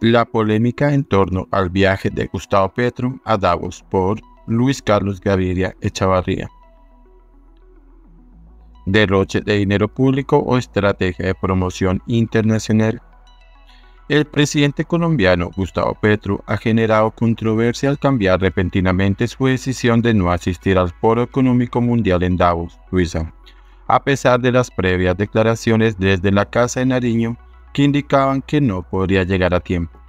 La polémica en torno al viaje de Gustavo Petro a Davos por Luis Carlos Gaviria Echavarría. Derroche de dinero público o estrategia de promoción internacional. El presidente colombiano Gustavo Petro ha generado controversia al cambiar repentinamente su decisión de no asistir al Foro Económico Mundial en Davos, Suiza, a pesar de las previas declaraciones desde la Casa de Nariño que indicaban que no podría llegar a tiempo.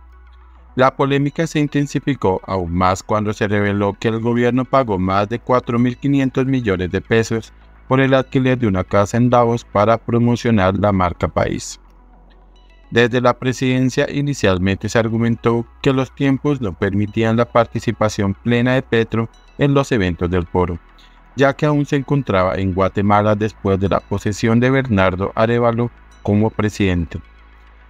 La polémica se intensificó aún más cuando se reveló que el gobierno pagó más de 4.500 millones de pesos por el alquiler de una casa en Davos para promocionar la marca país. Desde la presidencia inicialmente se argumentó que los tiempos no permitían la participación plena de Petro en los eventos del foro, ya que aún se encontraba en Guatemala después de la posesión de Bernardo Arevalo como presidente.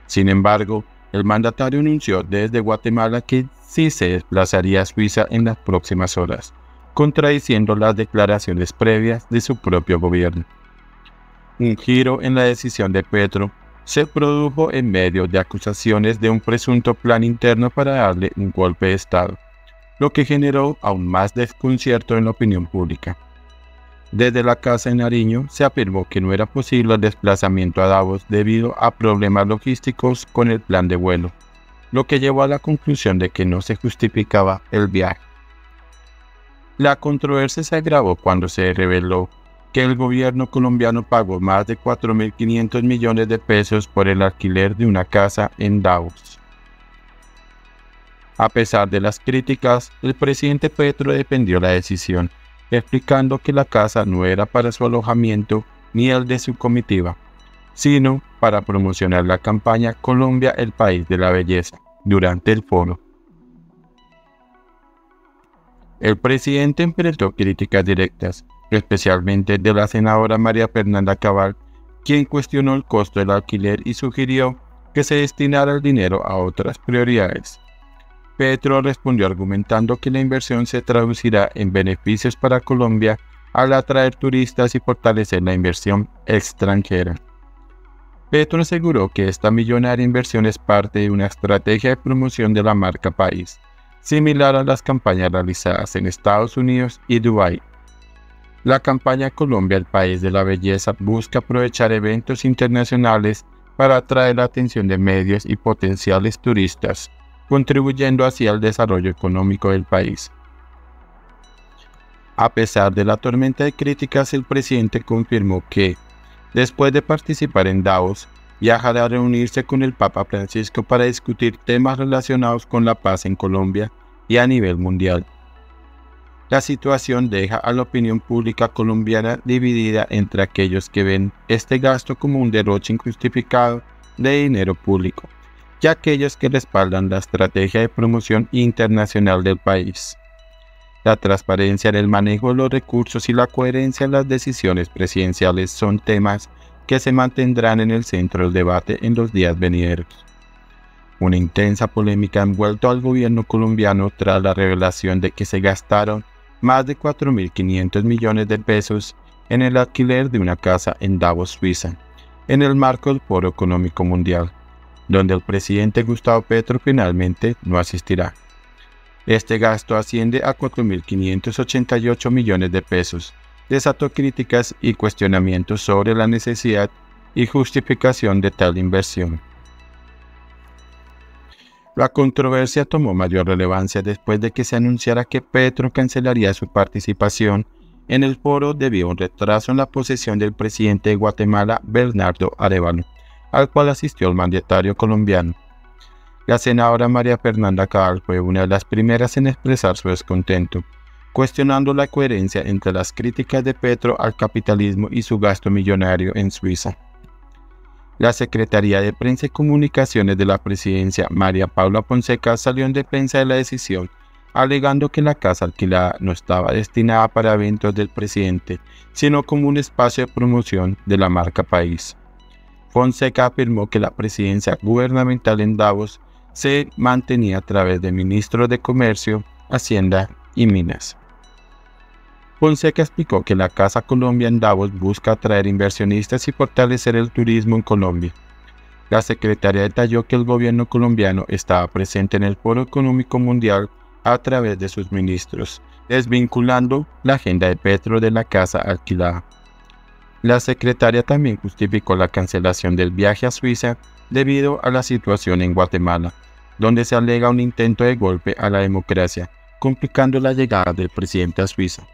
Sin embargo, el mandatario anunció desde Guatemala que sí se desplazaría a Suiza en las próximas horas, contradiciendo las declaraciones previas de su propio gobierno. Un giro en la decisión de Petro se produjo en medio de acusaciones de un presunto plan interno para darle un golpe de Estado, lo que generó aún más desconcierto en la opinión pública. Desde la casa en Nariño se afirmó que no era posible el desplazamiento a Davos debido a problemas logísticos con el plan de vuelo, lo que llevó a la conclusión de que no se justificaba el viaje. La controversia se agravó cuando se reveló que el gobierno colombiano pagó más de 4.500 millones de pesos por el alquiler de una casa en Davos. A pesar de las críticas, el presidente Petro defendió la decisión explicando que la casa no era para su alojamiento ni el de su comitiva, sino para promocionar la campaña Colombia, el país de la belleza, durante el foro. El presidente enfrentó críticas directas, especialmente de la senadora María Fernanda Cabal, quien cuestionó el costo del alquiler y sugirió que se destinara el dinero a otras prioridades. Petro respondió argumentando que la inversión se traducirá en beneficios para Colombia al atraer turistas y fortalecer la inversión extranjera. Petro aseguró que esta millonaria inversión es parte de una estrategia de promoción de la marca país, similar a las campañas realizadas en Estados Unidos y Dubái. La campaña Colombia, el país de la belleza, busca aprovechar eventos internacionales para atraer la atención de medios y potenciales turistas contribuyendo así al desarrollo económico del país. A pesar de la tormenta de críticas, el presidente confirmó que, después de participar en Davos, viajará a reunirse con el Papa Francisco para discutir temas relacionados con la paz en Colombia y a nivel mundial. La situación deja a la opinión pública colombiana dividida entre aquellos que ven este gasto como un derroche injustificado de dinero público y aquellos que respaldan la estrategia de promoción internacional del país. La transparencia en el manejo de los recursos y la coherencia en las decisiones presidenciales son temas que se mantendrán en el centro del debate en los días venideros. Una intensa polémica ha envuelto al gobierno colombiano tras la revelación de que se gastaron más de 4.500 millones de pesos en el alquiler de una casa en Davos, Suiza, en el marco del Foro Económico Mundial donde el presidente Gustavo Petro finalmente no asistirá. Este gasto asciende a 4.588 millones de pesos. Desató críticas y cuestionamientos sobre la necesidad y justificación de tal inversión. La controversia tomó mayor relevancia después de que se anunciara que Petro cancelaría su participación en el foro debido a un retraso en la posesión del presidente de Guatemala, Bernardo Arevalo al cual asistió el mandatario colombiano. La senadora María Fernanda Cabal fue una de las primeras en expresar su descontento, cuestionando la coherencia entre las críticas de Petro al capitalismo y su gasto millonario en Suiza. La Secretaría de Prensa y Comunicaciones de la Presidencia, María Paula Fonseca, salió en defensa de la decisión, alegando que la casa alquilada no estaba destinada para eventos del presidente, sino como un espacio de promoción de la marca país. Fonseca afirmó que la presidencia gubernamental en Davos se mantenía a través de ministros de Comercio, Hacienda y Minas. Fonseca explicó que la Casa Colombia en Davos busca atraer inversionistas y fortalecer el turismo en Colombia. la secretaria detalló que el gobierno colombiano estaba presente en el Foro Económico Mundial a través de sus ministros, desvinculando la agenda de Petro de la casa alquilada. La secretaria también justificó la cancelación del viaje a Suiza debido a la situación en Guatemala, donde se alega un intento de golpe a la democracia, complicando la llegada del presidente a Suiza.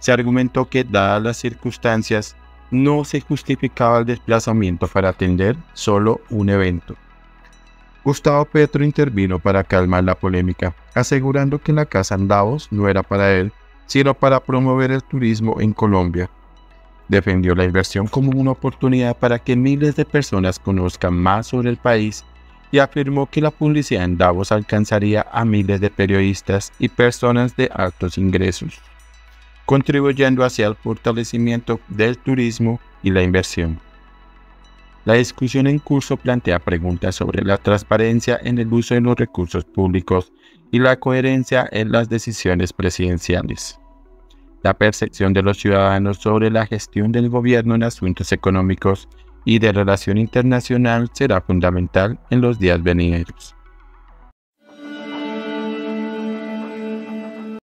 Se argumentó que, dadas las circunstancias, no se justificaba el desplazamiento para atender solo un evento. Gustavo Petro intervino para calmar la polémica, asegurando que la casa en no era para él, sino para promover el turismo en Colombia. Defendió la inversión como una oportunidad para que miles de personas conozcan más sobre el país y afirmó que la publicidad en Davos alcanzaría a miles de periodistas y personas de altos ingresos contribuyendo hacia el fortalecimiento del turismo y la inversión. La discusión en curso plantea preguntas sobre la transparencia en el uso de los recursos públicos y la coherencia en las decisiones presidenciales. La percepción de los ciudadanos sobre la gestión del gobierno en asuntos económicos y de relación internacional será fundamental en los días venideros.